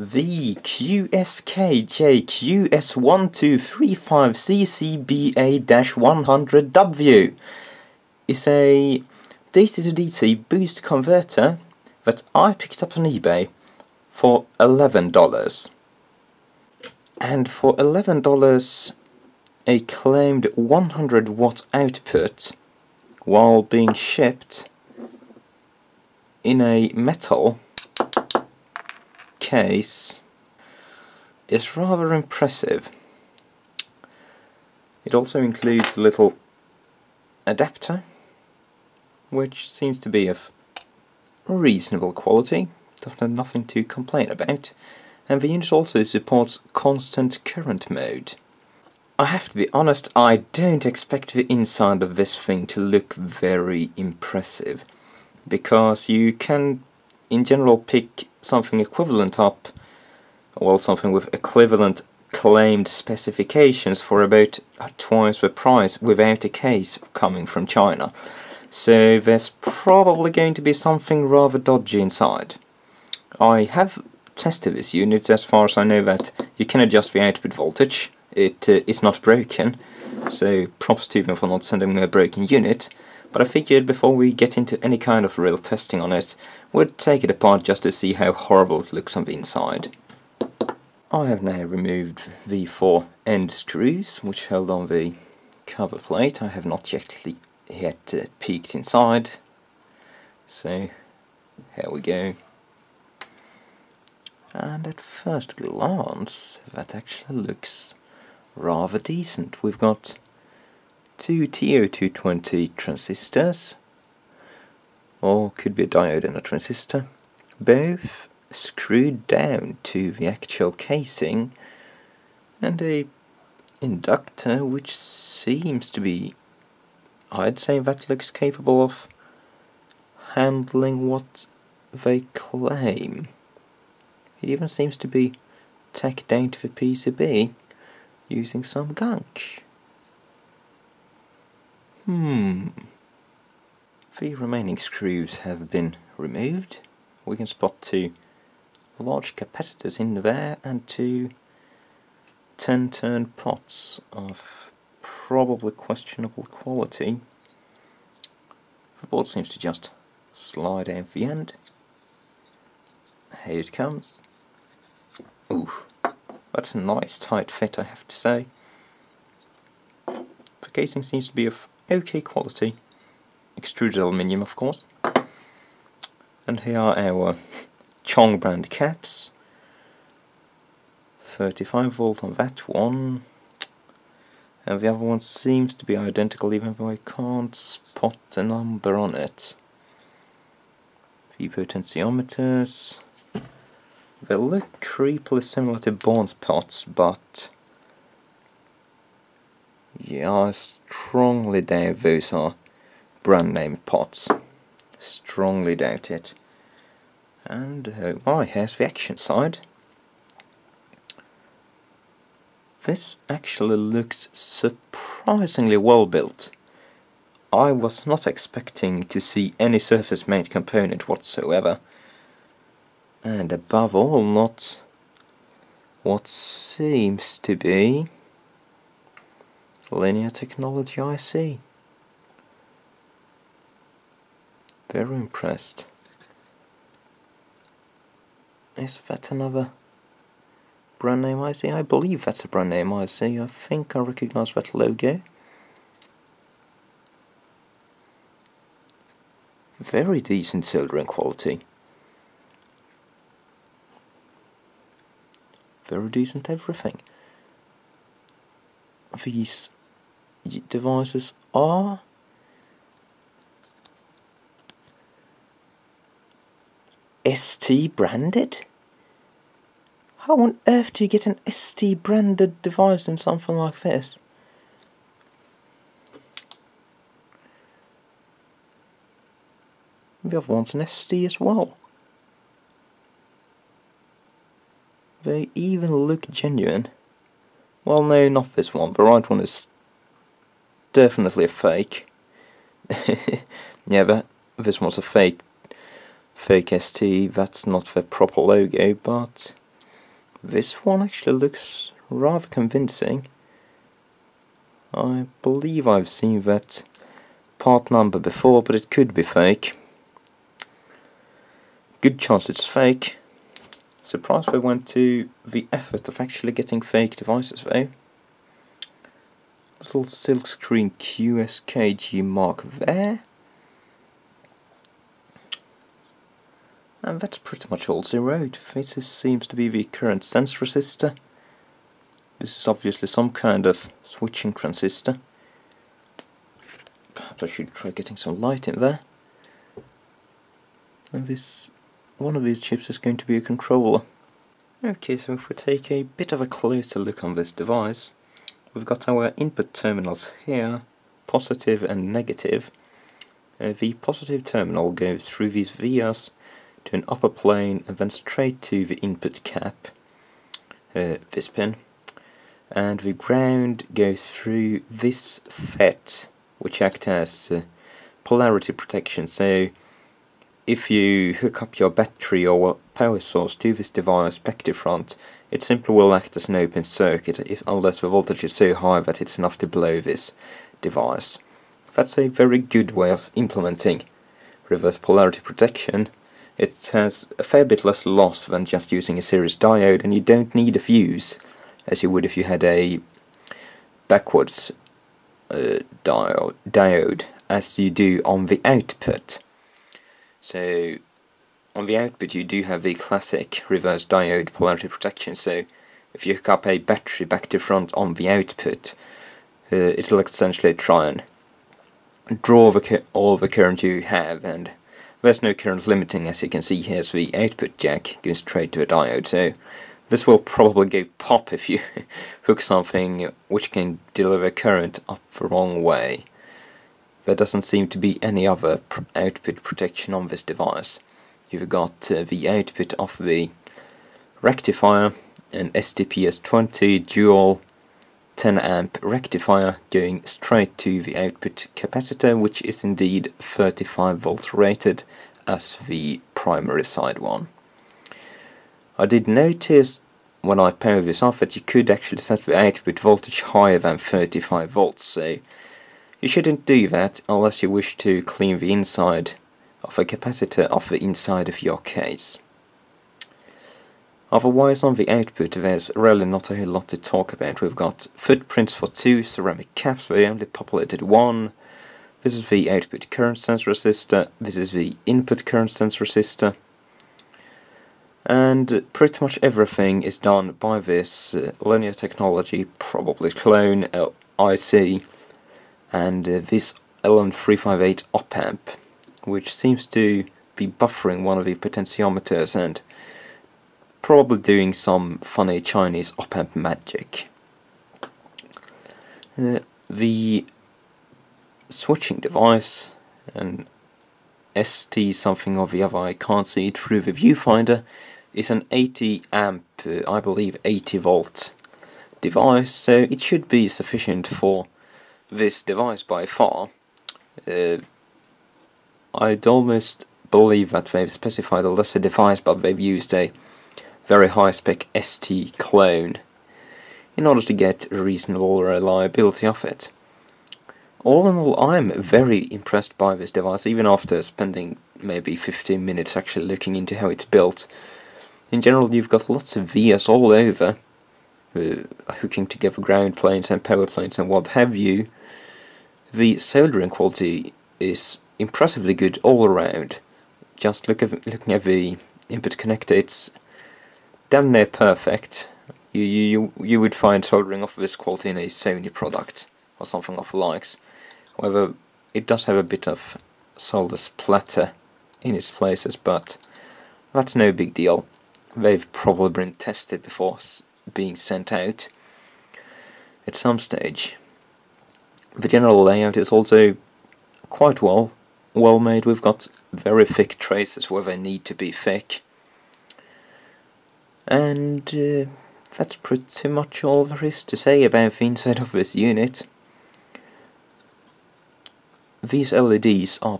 The QSKJQS1235CCBA-100W is a DC to DC boost converter that I picked up on eBay for $11. And for $11 a claimed 100 watt output while being shipped in a metal case is rather impressive. It also includes a little adapter which seems to be of reasonable quality, definitely nothing to complain about, and the unit also supports constant current mode. I have to be honest, I don't expect the inside of this thing to look very impressive, because you can in general pick something equivalent up, well something with equivalent claimed specifications for about twice the price without a case coming from China. So there's probably going to be something rather dodgy inside. I have tested this unit as far as I know that you can adjust the output voltage. It uh, is not broken, so props to them for not sending me a broken unit. But I figured before we get into any kind of real testing on it, we'd take it apart just to see how horrible it looks on the inside. I have now removed the four end screws which held on the cover plate. I have not yet, yet uh, peeked inside. So, here we go. And at first glance, that actually looks rather decent. We've got two TO220 transistors, or could be a diode and a transistor, both screwed down to the actual casing, and a inductor which seems to be, I'd say that looks capable of handling what they claim. It even seems to be tacked down to the PCB using some gunk. Hmm. The remaining screws have been removed. We can spot two large capacitors in there and two 10 turn pots of probably questionable quality. The board seems to just slide out the end. Here it comes. Ooh, that's a nice tight fit I have to say. The casing seems to be of okay quality. Extruded aluminium, of course. And here are our Chong brand caps. 35 volt on that one. And the other one seems to be identical even though I can't spot a number on it. The potentiometers. They look creepily similar to Bourns pots, but yeah, strongly doubt those are brand name pots. Strongly doubt it. And, uh, oh, here's the action side. This actually looks surprisingly well built. I was not expecting to see any surface mount component whatsoever. And above all, not what seems to be Linear technology IC. Very impressed. Is that another brand name IC? I believe that's a brand name IC. I think I recognize that logo. Very decent soldering quality. Very decent everything. These devices are ST branded? How on earth do you get an ST branded device in something like this? The other one's an ST as well. They even look genuine. Well, no, not this one. The right one is definitely a fake. yeah, but this one's a fake fake ST. That's not the proper logo, but This one actually looks rather convincing. I believe I've seen that part number before, but it could be fake. Good chance it's fake. Surprised they went to the effort of actually getting fake devices though. Little silkscreen QSKJ mark there. And that's pretty much all zeroed. This seems to be the current sense resistor. This is obviously some kind of switching transistor. Perhaps I should try getting some light in there. And this, one of these chips is going to be a controller. Okay, so if we take a bit of a closer look on this device, we've got our input terminals here, positive and negative. Uh, the positive terminal goes through these vias to an upper plane and then straight to the input cap, uh, this pin and the ground goes through this FET which acts as uh, polarity protection so if you hook up your battery or power source to this device back to front it simply will act as an open circuit if, unless the voltage is so high that it's enough to blow this device. That's a very good way of implementing reverse polarity protection. It has a fair bit less loss than just using a series diode and you don't need a fuse as you would if you had a backwards uh, diode, diode as you do on the output. So on the output you do have the classic reverse diode polarity protection. So if you hook up a battery back to front on the output uh, it'll essentially try and draw the all the current you have and there's no current limiting as you can see here. So the output jack goes straight to a diode. So this will probably go pop if you hook something which can deliver current up the wrong way. There doesn't seem to be any other pr output protection on this device. You've got uh, the output of the rectifier, an STPS20 dual 10 amp rectifier going straight to the output capacitor which is indeed 35 volt rated as the primary side one. I did notice when I powered this off that you could actually set the output voltage higher than 35 volts, so you shouldn't do that unless you wish to clean the inside of a capacitor off the inside of your case. Otherwise on the output there's really not a whole lot to talk about. We've got footprints for two ceramic caps, we only populated one. This is the output current sense resistor, this is the input current sense resistor and pretty much everything is done by this uh, linear technology, probably clone IC, and uh, this LM358 op amp, which seems to be buffering one of the potentiometers and probably doing some funny Chinese op amp magic. Uh, the switching device, and ST something or the other, I can't see it through the viewfinder, is an 80 amp, uh, I believe 80 volt device, so it should be sufficient for this device by far. Uh, I'd almost believe that they've specified a lesser device, but they've used a very high spec ST clone in order to get reasonable reliability of it. All in all, I'm very impressed by this device, even after spending maybe 15 minutes actually looking into how it's built. In general, you've got lots of vias all over, uh, hooking together ground planes and power planes and what have you. The soldering quality is impressively good all around. Just look at, looking at the input connector, it's damn near perfect. You, you, you would find soldering of this quality in a Sony product or something of likes. However, it does have a bit of solder splatter in its places, but that's no big deal they've probably been tested before being sent out at some stage. The general layout is also quite well well made. We've got very thick traces where they need to be thick. And uh, that's pretty much all there is to say about the inside of this unit. These LEDs are...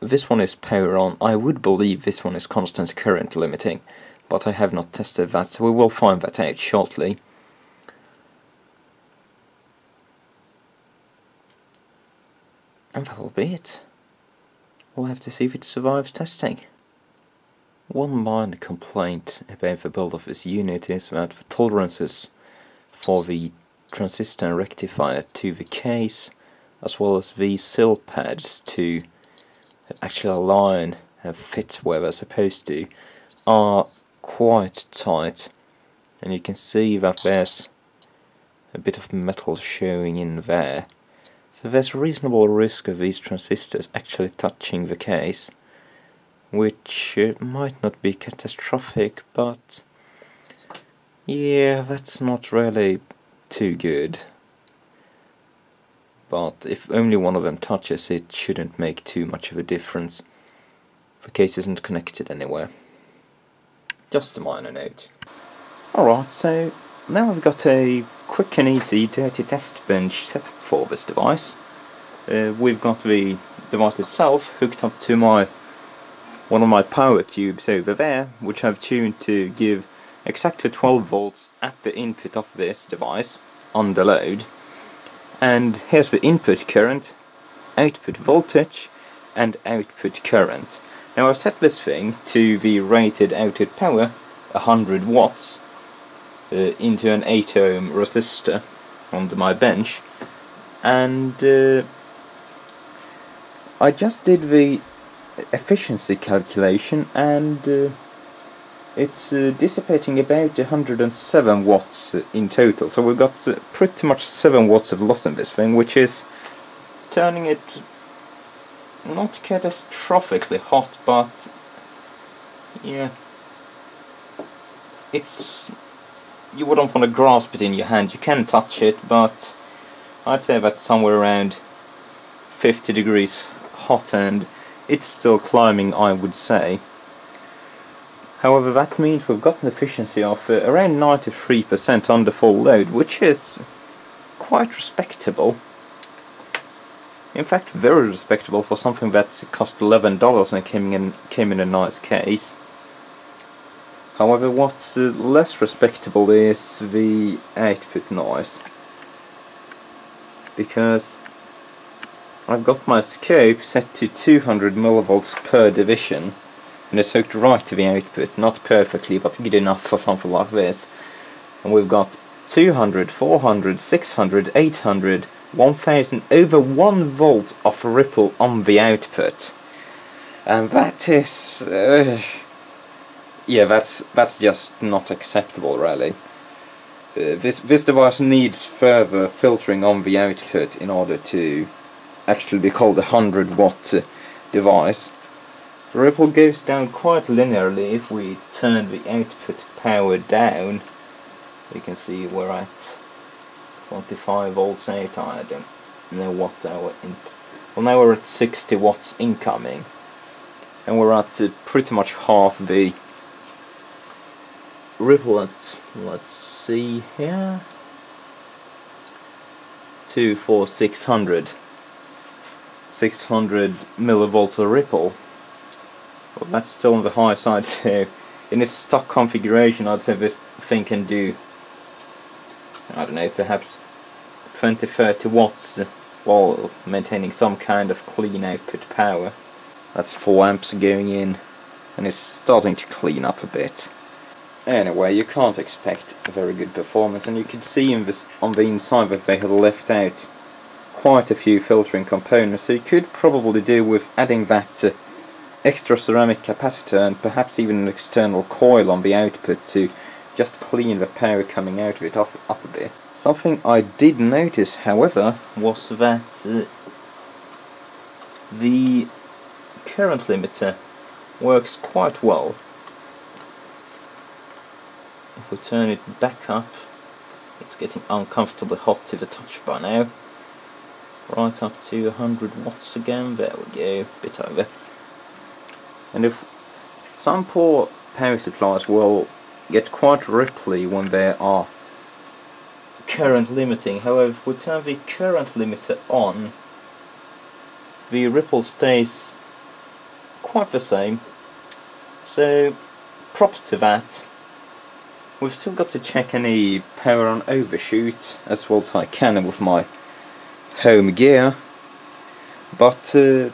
this one is power on. I would believe this one is constant current limiting but I have not tested that, so we will find that out shortly. And that'll be it. We'll have to see if it survives testing. One minor complaint about the build of this unit is that the tolerances for the transistor rectifier to the case as well as the sil pads to actually align and fit where they're supposed to are quite tight and you can see that there's a bit of metal showing in there so there's a reasonable risk of these transistors actually touching the case which uh, might not be catastrophic but yeah that's not really too good. But if only one of them touches it shouldn't make too much of a difference. The case isn't connected anywhere. Just a minor note. Alright, so now I've got a quick and easy dirty test bench setup for this device. Uh, we've got the device itself hooked up to my one of my power cubes over there, which I've tuned to give exactly 12 volts at the input of this device under load. And here's the input current, output voltage, and output current. Now I've set this thing to the rated output power 100 watts uh, into an 8 ohm resistor onto my bench. And uh, I just did the efficiency calculation and uh, it's uh, dissipating about 107 watts in total. So we've got uh, pretty much 7 watts of loss in this thing which is turning it not catastrophically hot, but yeah, it's you wouldn't want to grasp it in your hand. You can touch it, but I'd say that's somewhere around 50 degrees hot, and it's still climbing, I would say. However, that means we've got an efficiency of uh, around 93% under full load, which is quite respectable. In fact, very respectable for something that cost $11 and came in, came in a nice case. However, what's uh, less respectable is the output noise. Because I've got my scope set to 200 millivolts per division and it's hooked right to the output, not perfectly but good enough for something like this. And we've got 200, 400, 600, 800, 1000 over 1 volt of ripple on the output and that is uh, yeah that's that's just not acceptable really. Uh, this this device needs further filtering on the output in order to actually be called a 100 watt device. The ripple goes down quite linearly if we turn the output power down. You can see we're at 25 volts out I don't know what our well now we're at 60 watts incoming. And we're at uh, pretty much half the ripple let's see here 2, 4, 600 600 millivolts of ripple well that's still on the high side so in its stock configuration I'd say this thing can do I don't know, perhaps 20-30 watts while maintaining some kind of clean output power. That's 4 amps going in and it's starting to clean up a bit. Anyway, you can't expect a very good performance and you can see in this on the inside that they have left out quite a few filtering components so you could probably do with adding that uh, extra ceramic capacitor and perhaps even an external coil on the output to just clean the power coming out of it off, up a bit. Something I did notice, however, was that uh, the current limiter works quite well. If we turn it back up, it's getting uncomfortably hot to the touch by now. Right up to 100 watts again, there we go, bit over. And if some poor power supplies will get quite ripply when they are current limiting. However, if we turn the current limiter on, the ripple stays quite the same. So props to that. We've still got to check any power on overshoot as well as I can with my home gear. But uh,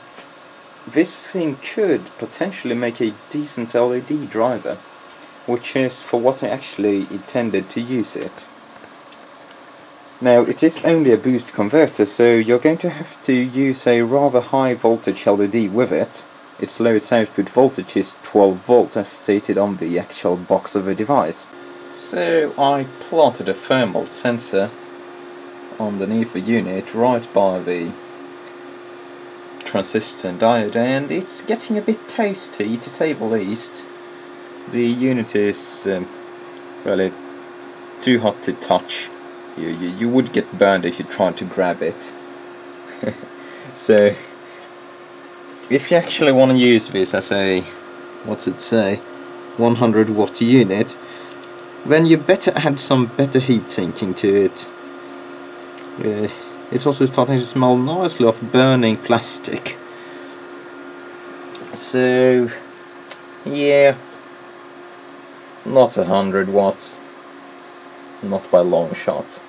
this thing could potentially make a decent LED driver, which is for what I actually intended to use it. Now it is only a boost converter so you're going to have to use a rather high voltage LED with it. Its lowest output voltage is 12 volt as stated on the actual box of the device. So I plotted a thermal sensor underneath the unit right by the transistor and diode and it's getting a bit toasty to say the least. The unit is um, really too hot to touch you, you, you would get burned if you tried to grab it. so, if you actually want to use this as a, what's it say, 100 watt unit, then you better add some better heat sinking to it. Uh, it's also starting to smell nicely of burning plastic. So, yeah, not a hundred watts not by long shot.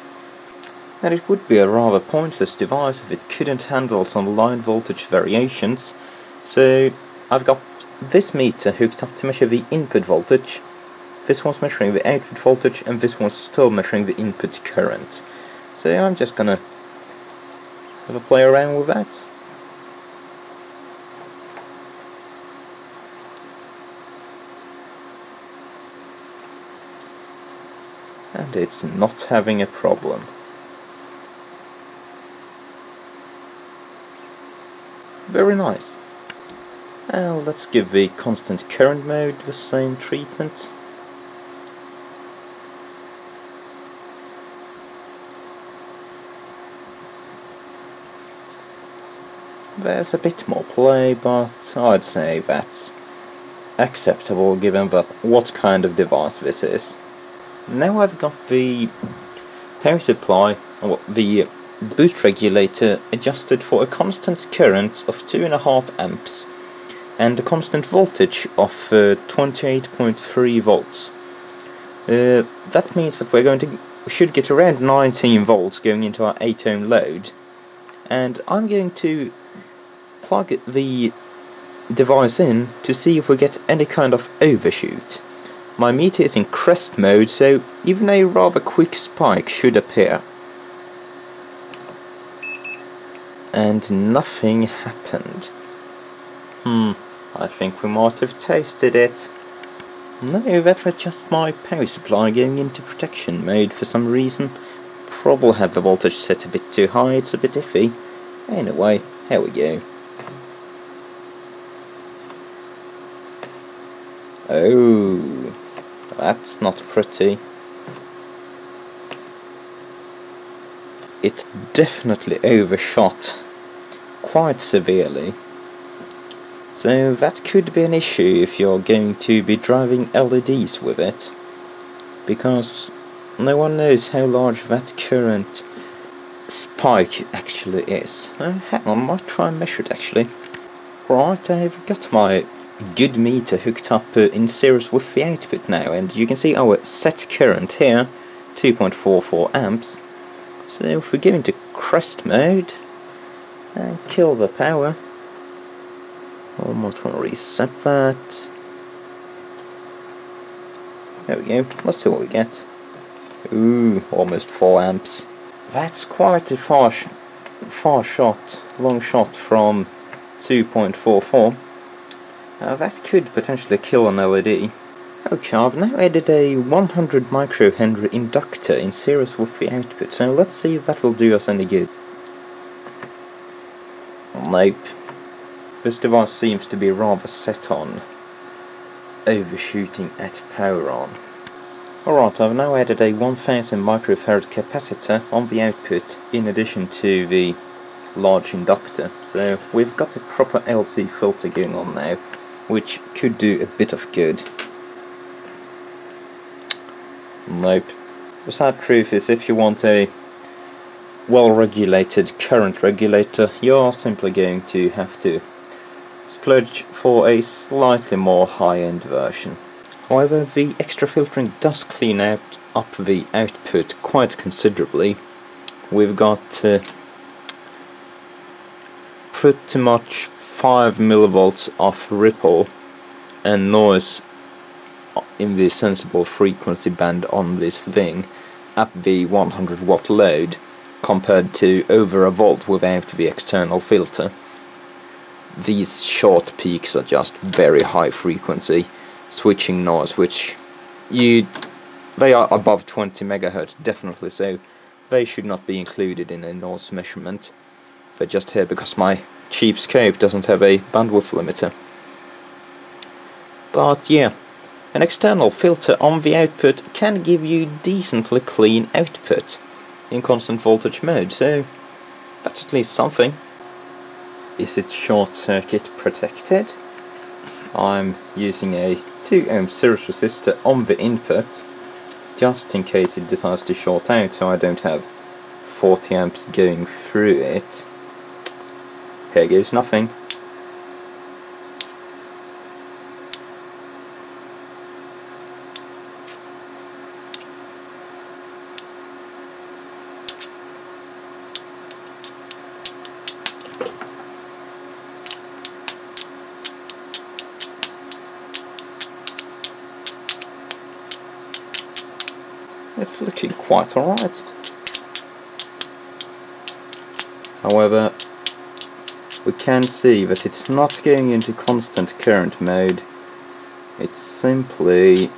And it would be a rather pointless device if it couldn't handle some line voltage variations, so I've got this meter hooked up to measure the input voltage, this one's measuring the output voltage, and this one's still measuring the input current. So I'm just gonna have a play around with that. and it's not having a problem. Very nice. Now let's give the constant current mode the same treatment. There's a bit more play, but I'd say that's acceptable given that what kind of device this is. Now I've got the power supply, or the boost regulator adjusted for a constant current of 2.5 amps and a constant voltage of 28.3 uh, volts. Uh, that means that we're going to we should get around 19 volts going into our 8 ohm load and I'm going to plug the device in to see if we get any kind of overshoot. My meter is in crest mode, so even a rather quick spike should appear. And nothing happened. Hmm, I think we might have tasted it. No, that was just my power supply going into protection mode for some reason. Probably have the voltage set a bit too high, it's a bit iffy. Anyway, here we go. Oh. That's not pretty. It definitely overshot quite severely. So that could be an issue if you're going to be driving LEDs with it. Because no one knows how large that current spike actually is. Uh, hang on, I might try and measure it actually. Right, I've got my good meter hooked up uh, in series with the output now. And you can see our set current here 2.44 amps. So if we go into crest mode and kill the power almost want to reset that. There we go let's see what we get. Ooh almost 4 amps. That's quite a far, sh far shot long shot from 2.44 uh, that could potentially kill an LED. Okay, I've now added a 100 microhenry inductor in series with the output, so let's see if that will do us any good. Nope. This device seems to be rather set on overshooting at power on. Alright, I've now added a 1000 microfarad capacitor on the output in addition to the large inductor, so we've got a proper LC filter going on now which could do a bit of good. Nope. The sad truth is if you want a well-regulated current regulator, you're simply going to have to splurge for a slightly more high-end version. However, the extra filtering does clean out up the output quite considerably. We've got uh, pretty much 5 millivolts of ripple and noise in the sensible frequency band on this thing at the 100 watt load compared to over a volt without the external filter. These short peaks are just very high frequency switching noise which you they are above 20 megahertz definitely so they should not be included in a noise measurement they're just here because my cheap scope doesn't have a bandwidth limiter. But yeah an external filter on the output can give you decently clean output in constant voltage mode so that's at least something. Is it short circuit protected? I'm using a 2 ohm series resistor on the input just in case it decides to short out so I don't have 40 amps going through it. Here goes nothing. it's looking quite alright. However, we can see that it's not going into constant current mode, it's simply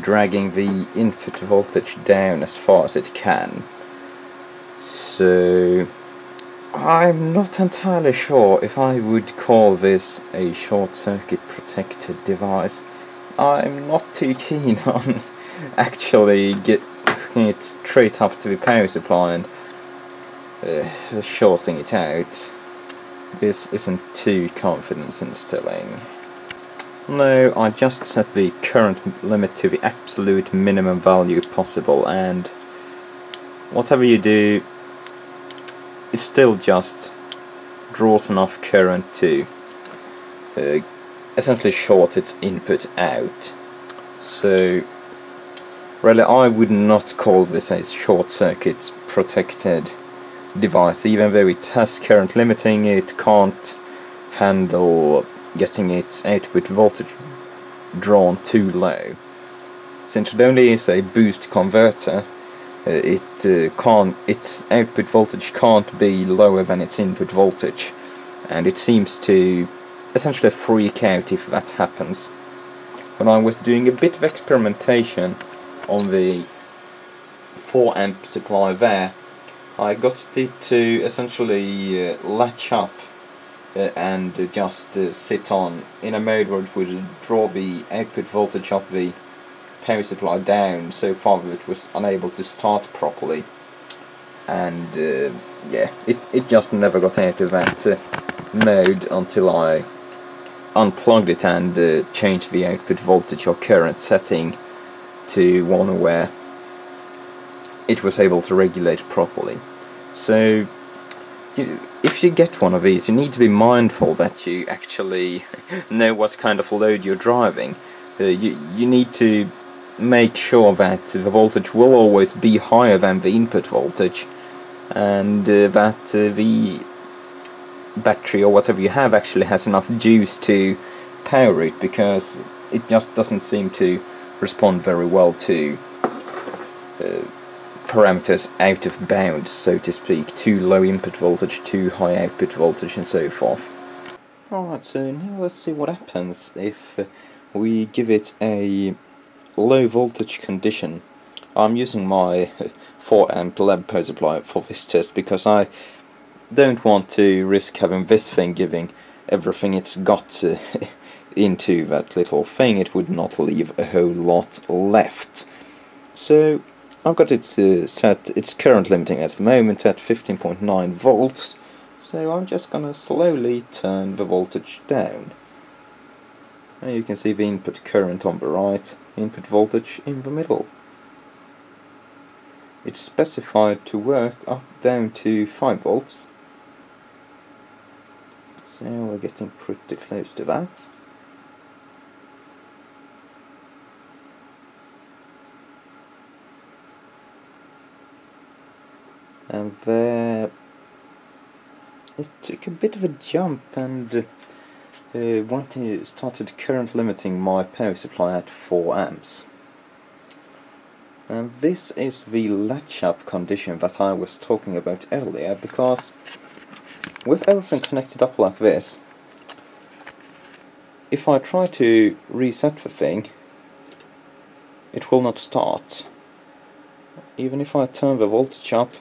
dragging the input voltage down as far as it can. So, I'm not entirely sure if I would call this a short circuit protected device. I'm not too keen on actually get it straight up to the power supply and uh, shorting it out. This isn't too confidence instilling. No, I just set the current limit to the absolute minimum value possible and whatever you do, it still just draws enough current to uh, essentially short its input out. So Really, I would not call this a short circuit protected device, even though it has current limiting, it can't handle getting its output voltage drawn too low. Since it only is a boost converter, uh, it uh, can't, its output voltage can't be lower than its input voltage, and it seems to essentially freak out if that happens. When I was doing a bit of experimentation, on the 4 amp supply there I got it to essentially uh, latch up uh, and uh, just sit on in a mode where it would draw the output voltage of the power supply down so far that it was unable to start properly. And uh, yeah it, it just never got out of that uh, mode until I unplugged it and uh, changed the output voltage or current setting to one where it was able to regulate properly. So you, if you get one of these, you need to be mindful that you actually know what kind of load you're driving. Uh, you, you need to make sure that the voltage will always be higher than the input voltage and uh, that uh, the battery or whatever you have actually has enough juice to power it because it just doesn't seem to respond very well to uh, parameters out of bounds, so to speak, too low input voltage, too high output voltage and so forth. Alright, so now let's see what happens if we give it a low voltage condition. I'm using my 4 amp lab power supply for this test because I don't want to risk having this thing giving everything it's got uh, into that little thing, it would not leave a whole lot left. So I've got it uh, set, its current limiting at the moment at 15.9 volts, so I'm just gonna slowly turn the voltage down. And you can see the input current on the right, input voltage in the middle. It's specified to work up down to 5 volts, so we're getting pretty close to that. And it took a bit of a jump and uh, wanted, started current limiting my power supply at 4 amps. And this is the latch up condition that I was talking about earlier because with everything connected up like this if I try to reset the thing it will not start. Even if I turn the voltage up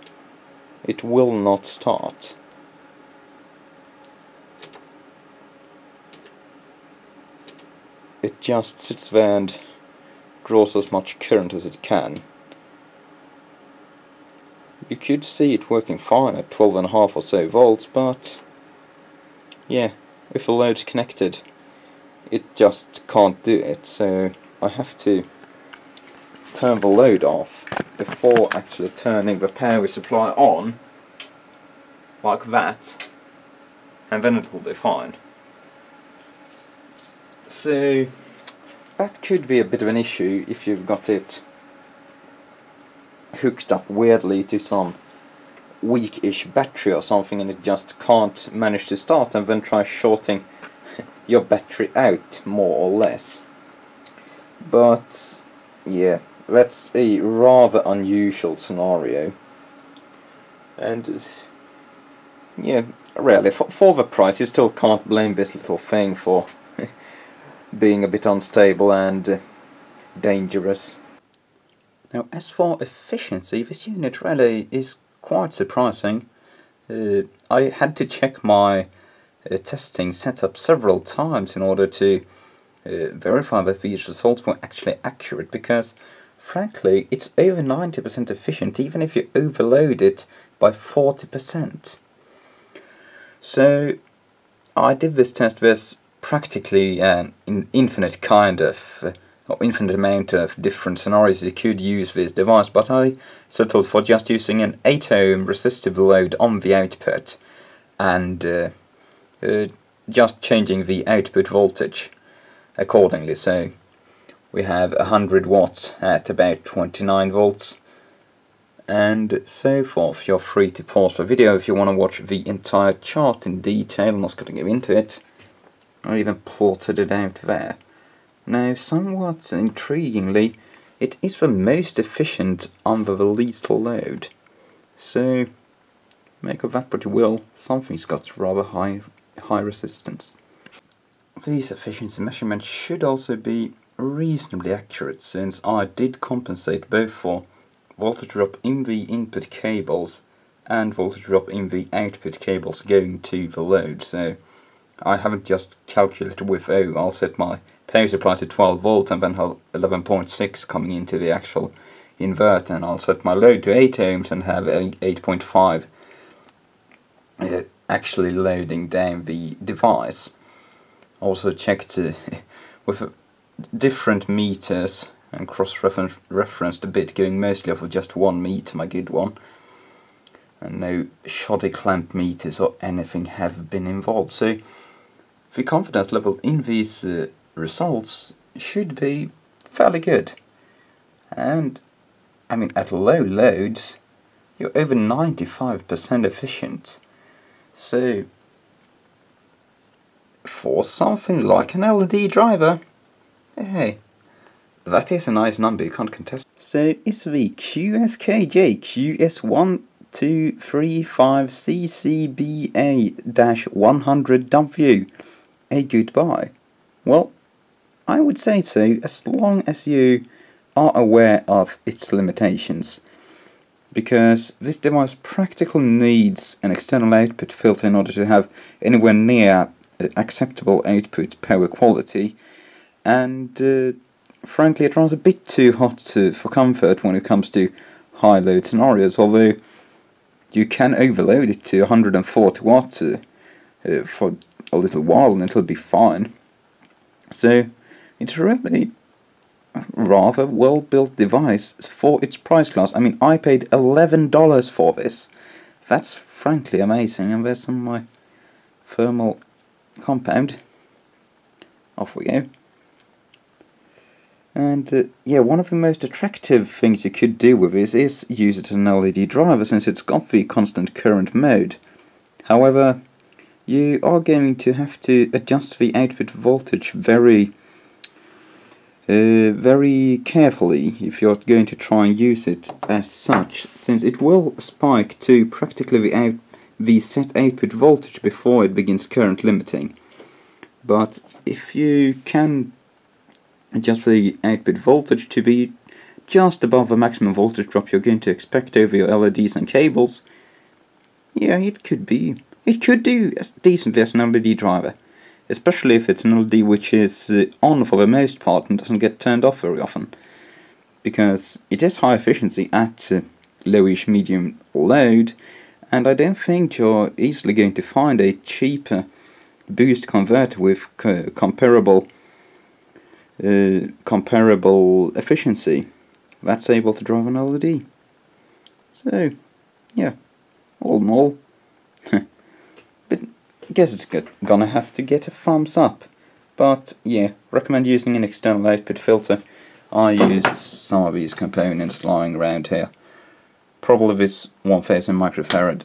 it will not start. It just sits there and draws as much current as it can. You could see it working fine at 12.5 or so volts, but yeah, if the load's connected, it just can't do it, so I have to turn the load off before actually turning the power supply on, like that, and then it will be fine. So, that could be a bit of an issue if you've got it hooked up weirdly to some weak-ish battery or something and it just can't manage to start and then try shorting your battery out more or less. But yeah, that's a rather unusual scenario. And yeah, really, for, for the price you still can't blame this little thing for being a bit unstable and uh, dangerous. Now as for efficiency, this unit really is quite surprising. Uh, I had to check my uh, testing setup several times in order to uh, verify that these results were actually accurate because frankly it's over 90% efficient even if you overload it by 40%. So I did this test with practically an infinite kind of or infinite amount of different scenarios you could use this device, but I settled for just using an 8 ohm resistive load on the output and uh, uh, just changing the output voltage accordingly. So we have 100 watts at about 29 volts and so forth. You're free to pause the video if you want to watch the entire chart in detail. I'm not going to go into it. I even plotted it out there. Now, somewhat intriguingly, it is the most efficient under the least load. So, make of that what you will, something's got rather high, high resistance. These efficiency measurements should also be reasonably accurate since I did compensate both for voltage drop in the input cables and voltage drop in the output cables going to the load. So I haven't just calculated with, oh, I'll set my power supply to 12 volt and then have 11.6 coming into the actual inverter and I'll set my load to 8 ohms and have 8.5 uh, actually loading down the device. Also checked uh, with different meters and cross-referenced a bit going mostly off of just one meter, my good one and no shoddy clamp meters or anything have been involved so the confidence level in these uh, results should be fairly good. And, I mean, at low loads, you're over 95% efficient. So, for something like an LED driver, hey, that is a nice number, you can't contest. So, is the QSKJ QS-1235CCBA-100W a good buy? Well, I would say so as long as you are aware of its limitations. Because this device practically needs an external output filter in order to have anywhere near acceptable output power quality and uh, frankly it runs a bit too hot to, for comfort when it comes to high load scenarios although you can overload it to 140 watts uh, uh, for a little while and it'll be fine. So it's really a rather well built device for its price class. I mean I paid $11 for this. That's frankly amazing and there's some of my thermal compound. Off we go. And uh, yeah, one of the most attractive things you could do with this is use it as an LED driver since it's got the constant current mode. However, you are going to have to adjust the output voltage very uh, very carefully if you're going to try and use it as such since it will spike to practically the, out the set output voltage before it begins current limiting but if you can adjust the output voltage to be just above the maximum voltage drop you're going to expect over your LEDs and cables, yeah, it could be. It could do as decently as an LED driver, especially if it's an LED which is uh, on for the most part and doesn't get turned off very often, because it is high efficiency at uh, lowish medium load, and I don't think you're easily going to find a cheaper boost converter with co comparable uh, comparable efficiency that's able to drive an LED. So, yeah, all in all, but I guess it's gonna have to get a thumbs up. But yeah, recommend using an external output filter. I use some of these components lying around here. Probably this 1000 microfarad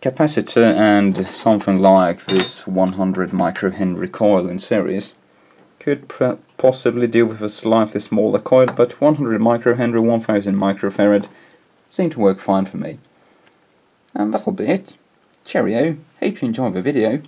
capacitor and something like this 100 microhenry coil in series could possibly do with a slightly smaller coil, but 100 microhenry, 1000 microfarad seem to work fine for me. And that'll be it. Cheerio, hope you enjoyed the video.